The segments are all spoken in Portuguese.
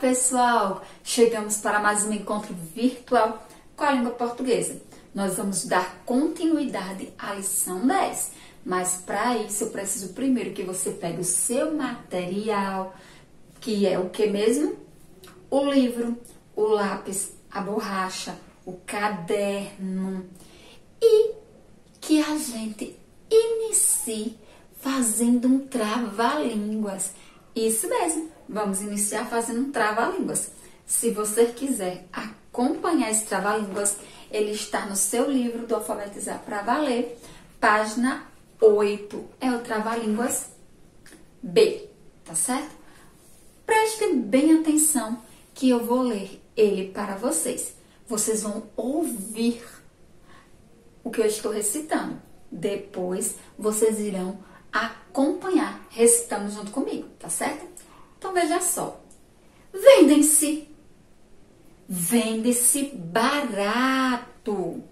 Pessoal! Chegamos para mais um encontro virtual com a língua portuguesa. Nós vamos dar continuidade à lição 10, mas para isso eu preciso primeiro que você pegue o seu material, que é o que mesmo? O livro, o lápis, a borracha, o caderno e que a gente inicie fazendo um trava-línguas. Isso mesmo, vamos iniciar fazendo um trava-línguas. Se você quiser acompanhar esse trava-línguas, ele está no seu livro do Alfabetizar para Valer, página 8. É o trava-línguas B, tá certo? Preste bem atenção que eu vou ler ele para vocês. Vocês vão ouvir o que eu estou recitando. Depois vocês irão acompanhar recitando junto comigo, tá certo? Então veja só. Vendem-se. Vende-se barato.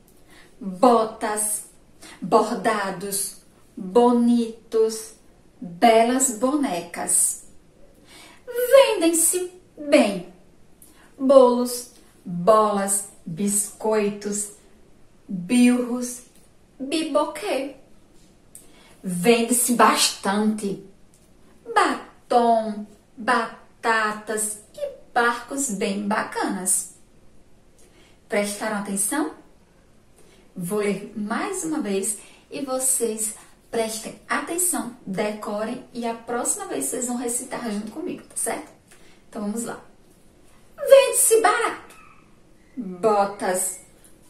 Botas, bordados, bonitos, belas bonecas. Vendem-se bem. Bolos, bolas, biscoitos, bilros, biboquê vende-se bastante. Batom, batatas e barcos bem bacanas. Prestaram atenção? Vou ler mais uma vez e vocês prestem atenção, decorem e a próxima vez vocês vão recitar junto comigo, tá certo? Então vamos lá. Vende-se barato. Botas,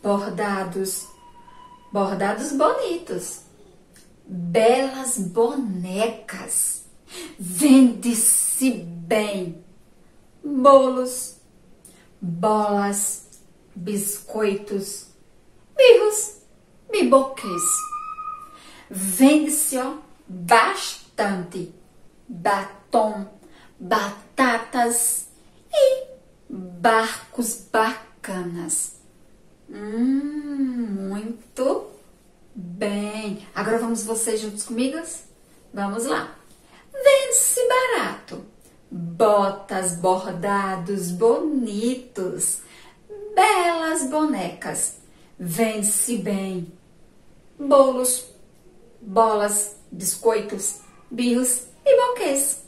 bordados, bordados bonitos belas bonecas. Vende-se bem. Bolos, bolas, biscoitos, birros, biboquês. Vende-se, bastante. Batom, batatas e barcos bacanas. Hum, muito Bem, agora vamos vocês juntos comigo? Vamos lá. Vende-se barato. Botas, bordados bonitos. Belas bonecas. Vende-se bem. Bolos, bolas, biscoitos, birros e boquês.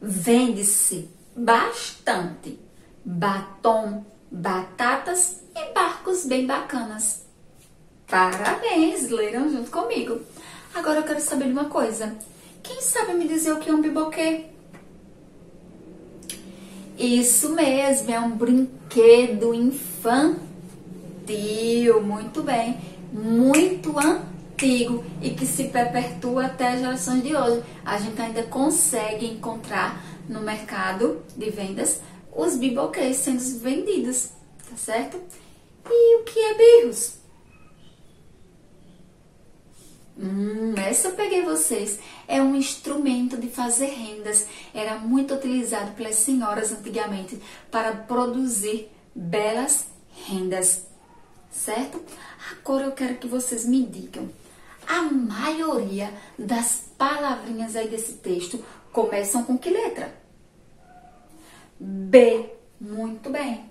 Vende-se bastante. Batom, batatas e barcos bem bacanas. Parabéns, leram junto comigo. Agora eu quero saber de uma coisa. Quem sabe me dizer o que é um biboquê? Isso mesmo, é um brinquedo infantil. Muito bem. Muito antigo e que se perpetua até as gerações de hoje. A gente ainda consegue encontrar no mercado de vendas os biboquês sendo vendidos, tá certo? E o que é birros? Hum, essa eu peguei vocês. É um instrumento de fazer rendas. Era muito utilizado pelas senhoras antigamente para produzir belas rendas. Certo? Agora eu quero que vocês me digam. A maioria das palavrinhas aí desse texto começam com que letra? B. Muito bem.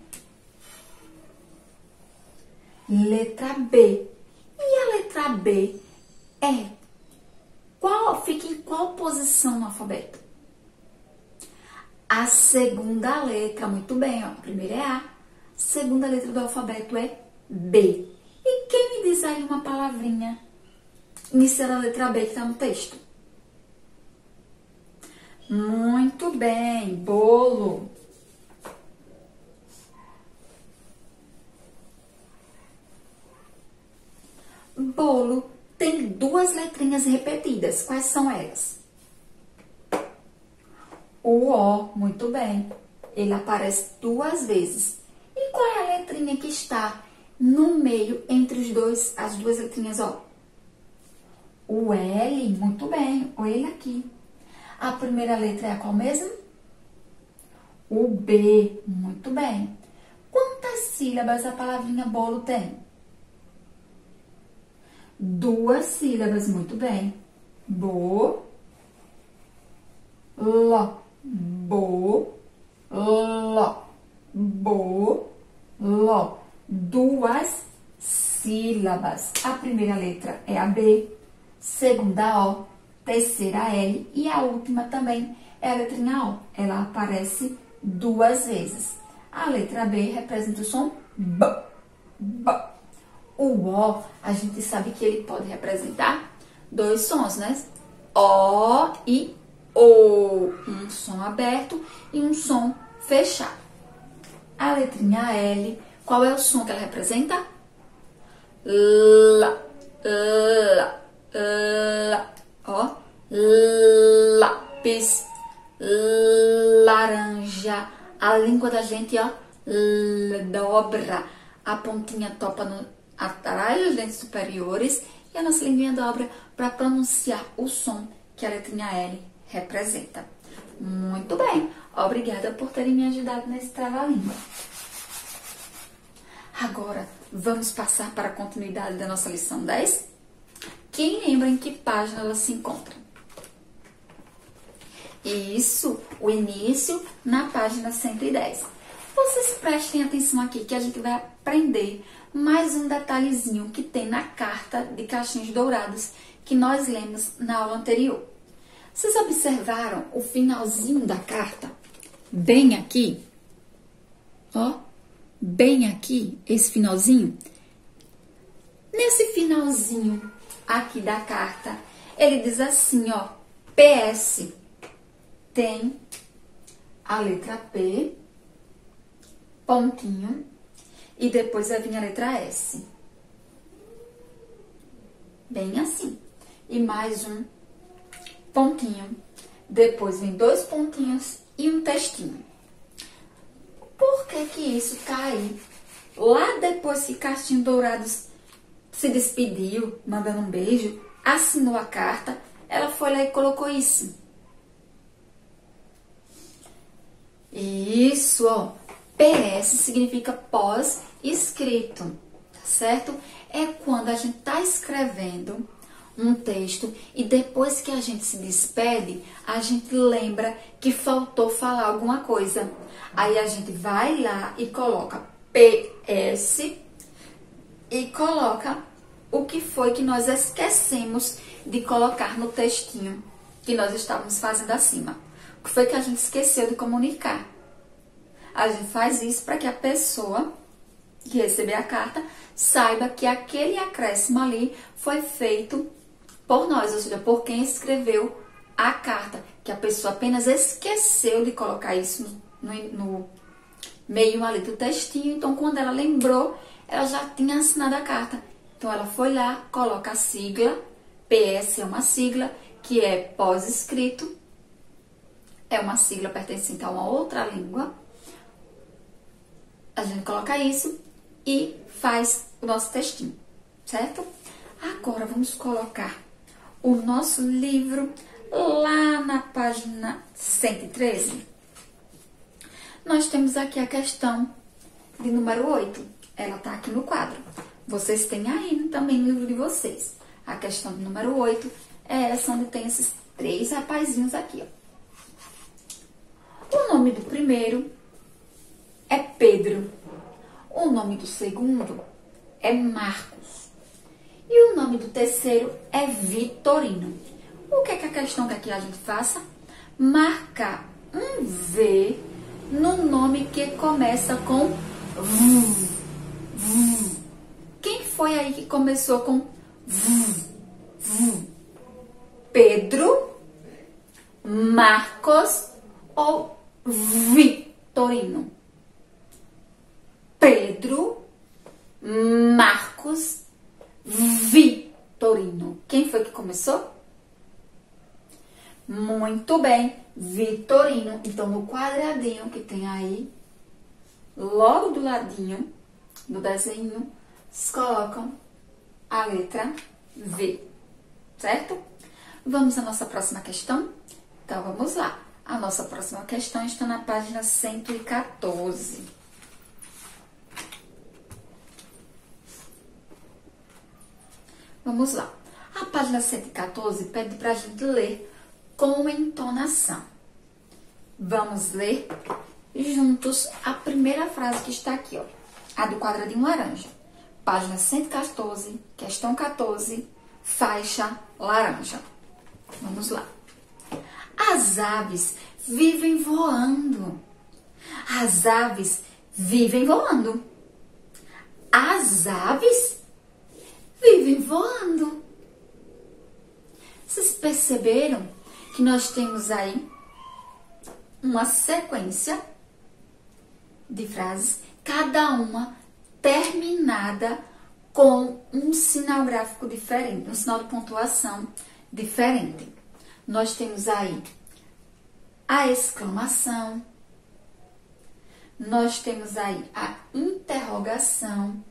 Letra B. E a letra B é qual fica em qual posição no alfabeto? A segunda letra, muito bem, ó. A primeira é A, a segunda letra do alfabeto é B. E quem me diz aí uma palavrinha iniciando a letra B que está no texto? Muito bem, bolo. Bolo tem duas letrinhas repetidas. Quais são elas? O O, muito bem. Ele aparece duas vezes. E qual é a letrinha que está no meio entre os dois, as duas letrinhas O? O L, muito bem. O L aqui. A primeira letra é qual mesmo? O B, muito bem. Quantas sílabas a palavrinha bolo tem? duas sílabas, muito bem. Bo, lo, bo, lo, bo, lo. Duas sílabas. A primeira letra é a B, segunda O, terceira L e a última também é a letra O. Ela aparece duas vezes. A letra B representa o som B, B. O O, a gente sabe que ele pode representar dois sons, né? O e O. Um som aberto e um som fechado. A letrinha L, qual é o som que ela representa? Lá, lá, lá. Ó, lápis, laranja. A língua da gente, ó, dobra. A pontinha topa no, atrás dos dentes superiores e a nossa linguinha dobra para pronunciar o som que a letrinha L representa. Muito bem, obrigada por terem me ajudado nesse trava-língua. Agora, vamos passar para a continuidade da nossa lição 10? Quem lembra em que página ela se encontra? Isso, o início na página 110. Vocês prestem atenção aqui que a gente vai aprender mais um detalhezinho que tem na carta de caixinhos dourados que nós lemos na aula anterior. Vocês observaram o finalzinho da carta? Bem aqui? Ó, bem aqui, esse finalzinho. Nesse finalzinho aqui da carta, ele diz assim, ó, PS, tem a letra P, pontinho, e depois vai vir a letra S. Bem assim. E mais um pontinho. Depois vem dois pontinhos e um textinho. Por que que isso tá aí? Lá depois que Castinho Dourados se despediu, mandando um beijo, assinou a carta, ela foi lá e colocou isso. Isso, ó. PS significa pós-escrito, tá certo? É quando a gente tá escrevendo um texto e depois que a gente se despede, a gente lembra que faltou falar alguma coisa. Aí a gente vai lá e coloca PS e coloca o que foi que nós esquecemos de colocar no textinho que nós estávamos fazendo acima. O que foi que a gente esqueceu de comunicar. A gente faz isso para que a pessoa que receber a carta saiba que aquele acréscimo ali foi feito por nós, ou seja, por quem escreveu a carta, que a pessoa apenas esqueceu de colocar isso no, no meio ali do textinho, então quando ela lembrou, ela já tinha assinado a carta. Então ela foi lá, coloca a sigla, PS é uma sigla que é pós-escrito, é uma sigla pertencente a uma outra língua, a gente coloca isso e faz o nosso textinho, certo? Agora vamos colocar o nosso livro lá na página 113. Nós temos aqui a questão de número 8. Ela tá aqui no quadro. Vocês têm aí também no livro de vocês. A questão de número 8 é essa onde tem esses três rapazinhos aqui, ó. O nome do primeiro é Pedro. O nome do segundo é Marcos. E o nome do terceiro é Vitorino. O que é que a questão quer que a gente faça? Marcar um V no nome que começa com V. v. Quem foi aí que começou com V? v? Pedro, Marcos ou Vitorino? Pedro, Marcos, Vitorino. Quem foi que começou? Muito bem, Vitorino. Então, no quadradinho que tem aí, logo do ladinho do desenho, colocam a letra V, certo? Vamos à nossa próxima questão? Então, vamos lá. A nossa próxima questão está na página 114. Vamos lá. A página 114 pede para a gente ler com entonação. Vamos ler juntos a primeira frase que está aqui, ó. A do quadradinho laranja. página 114, questão 14, faixa laranja. Vamos lá. As aves vivem voando. As aves vivem voando. As aves voando. Vocês perceberam que nós temos aí uma sequência de frases, cada uma terminada com um sinal gráfico diferente, um sinal de pontuação diferente. Nós temos aí a exclamação, nós temos aí a interrogação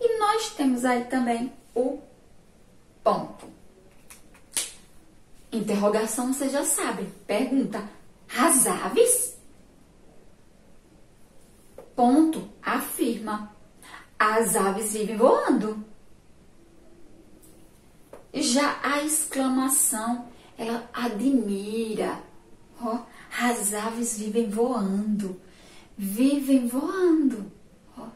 e nós temos aí também o ponto. Interrogação você já sabe. Pergunta: as aves? Ponto. Afirma. As aves vivem voando. Já a exclamação, ela admira. Oh, as aves vivem voando. Vivem voando. Oh,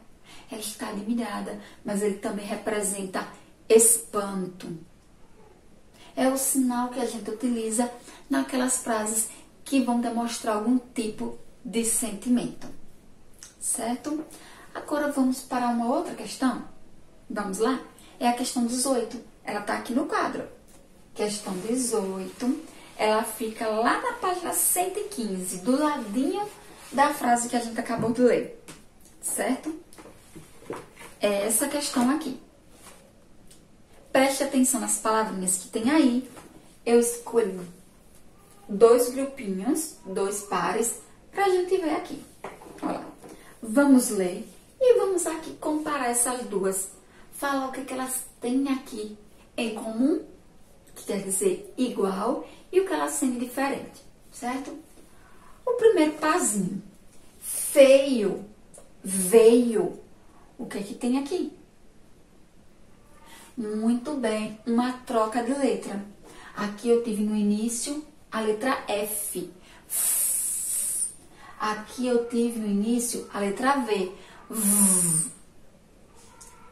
ela está admirada, mas ele também representa espanto. É o sinal que a gente utiliza naquelas frases que vão demonstrar algum tipo de sentimento. Certo? Agora vamos para uma outra questão. Vamos lá? É a questão 18. Ela está aqui no quadro. Questão 18. Ela fica lá na página 115, do ladinho da frase que a gente acabou de ler. Certo? É essa questão aqui. Preste atenção nas palavrinhas que tem aí. Eu escolhi dois grupinhos, dois pares, para a gente ver aqui. Olha Vamos ler e vamos aqui comparar essas duas. Falar o que, que elas têm aqui em comum, que quer dizer igual, e o que elas têm de diferente, certo? O primeiro pazinho. Feio, veio. O que que tem aqui? Muito bem, uma troca de letra. Aqui eu tive no início a letra F. Aqui eu tive no início a letra V.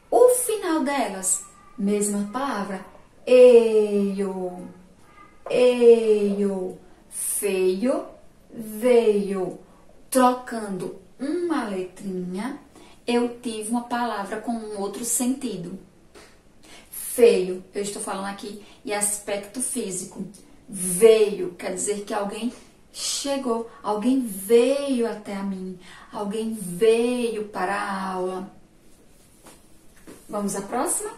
O final delas, mesma palavra. Eio, eio, feio, veio. Trocando uma letrinha, eu tive uma palavra com um outro sentido. Feio, eu estou falando aqui, e aspecto físico. Veio, quer dizer que alguém chegou, alguém veio até a mim, alguém veio para a aula. Vamos à próxima?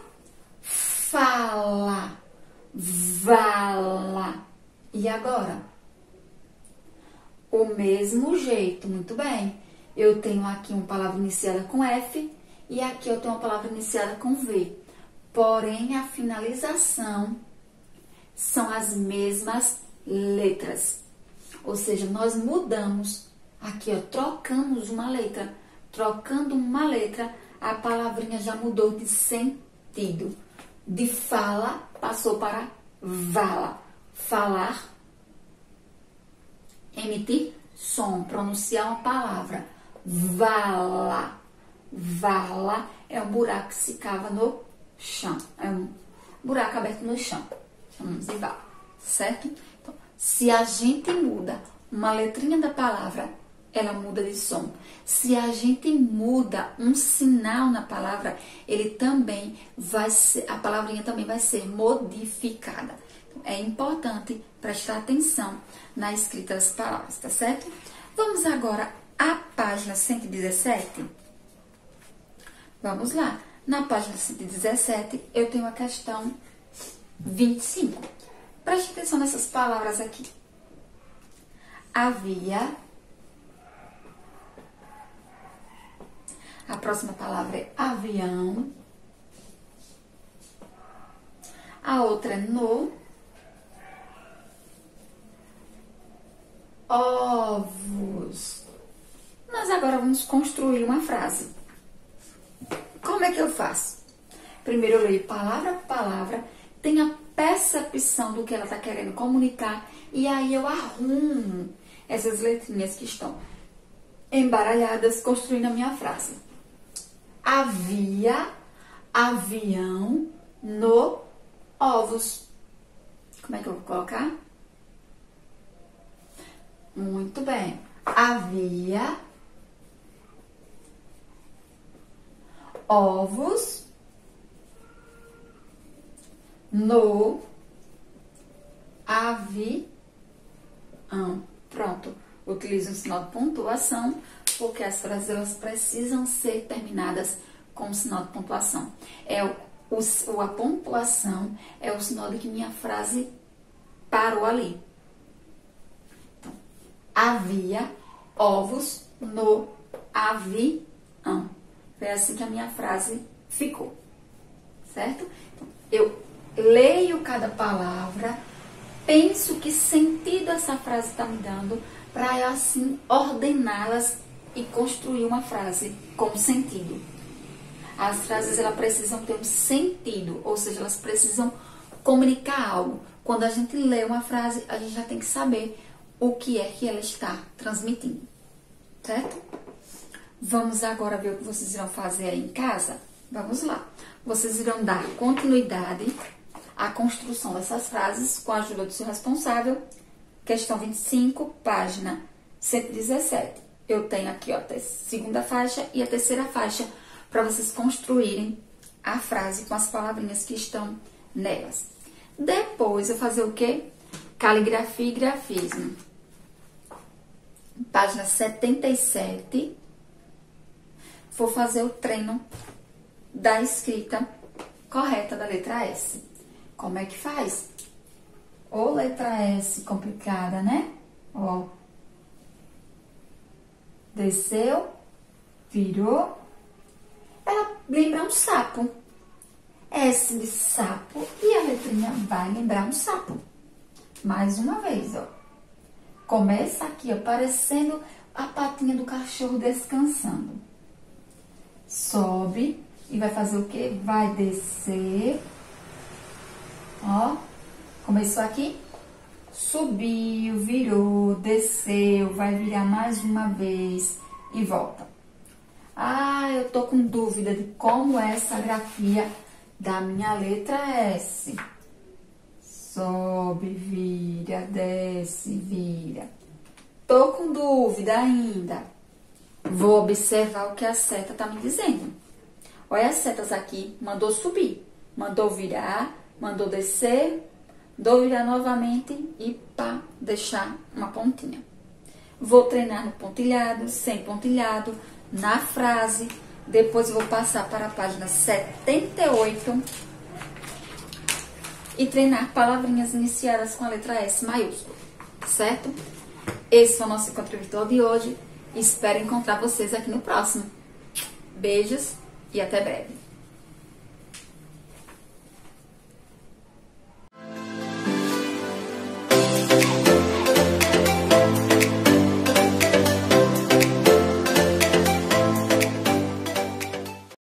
Fala, vala. E agora? O mesmo jeito, muito bem. Eu tenho aqui uma palavra iniciada com F e aqui eu tenho uma palavra iniciada com V. Porém, a finalização são as mesmas letras. Ou seja, nós mudamos aqui, ó, trocamos uma letra. Trocando uma letra, a palavrinha já mudou de sentido. De fala passou para vala. Falar, emitir som, pronunciar uma palavra. Vala. Vala é um buraco que se cava no chão. É um buraco aberto no chão. Chamamos de vala, certo? Se a gente muda uma letrinha da palavra, ela muda de som. Se a gente muda um sinal na palavra, ele também vai ser, a palavrinha também vai ser modificada. Então, é importante prestar atenção na escrita das palavras, tá certo? Vamos agora à página 117. Vamos lá. Na página 117, eu tenho a questão 25. Preste atenção nessas palavras aqui. Havia. A próxima palavra é avião. A outra é no. Ovos. Nós agora vamos construir uma frase. Como é que eu faço? Primeiro eu leio palavra por palavra, tenho percepção do que ela está querendo comunicar e aí eu arrumo essas letrinhas que estão embaralhadas, construindo a minha frase. Havia avião no ovos. Como é que eu vou colocar? Muito bem. Havia ovos no avião. Pronto. Utilizo o sinal de pontuação porque as frases elas precisam ser terminadas com o sinal de pontuação. É o, o, a pontuação é o sinal de que minha frase parou ali. Então, havia ovos no avião. Foi assim que a minha frase ficou. Certo? Então, eu leio cada palavra, penso que sentido essa frase está me dando, para assim ordená-las e construir uma frase com sentido. As frases elas precisam ter um sentido, ou seja, elas precisam comunicar algo. Quando a gente lê uma frase, a gente já tem que saber o que é que ela está transmitindo, certo? Vamos agora ver o que vocês irão fazer aí em casa? Vamos lá. Vocês irão dar continuidade à construção dessas frases com a ajuda do seu responsável. Questão 25, página 117. Eu tenho aqui, ó, a segunda faixa e a terceira faixa para vocês construírem a frase com as palavrinhas que estão nelas. Depois eu fazer o quê? Caligrafia e grafismo. Página 77. Vou fazer o treino da escrita correta da letra S. Como é que faz? Ou letra S complicada, né? Ó. Desceu, virou, ela lembra um sapo. S de sapo e a letrinha vai lembrar um sapo. Mais uma vez, ó. Começa aqui aparecendo a patinha do cachorro descansando. Sobe e vai fazer o quê? Vai descer. Ó, começou aqui, subiu, virou, desceu, vai virar mais uma vez e volta. Ah, eu tô com dúvida de como é essa grafia da minha letra S. Sobe, vira, desce, vira. Tô com dúvida ainda. Vou observar o que a seta tá me dizendo. Olha as setas aqui, mandou subir, mandou virar, mandou descer, mandou virar novamente e pá, deixar uma pontinha. Vou treinar no pontilhado, sem pontilhado, na frase. Depois vou passar para a página 78 e treinar palavrinhas iniciadas com a letra S maiúscula, certo? Esse foi o nosso virtual de hoje. Espero encontrar vocês aqui no próximo. Beijos e até breve.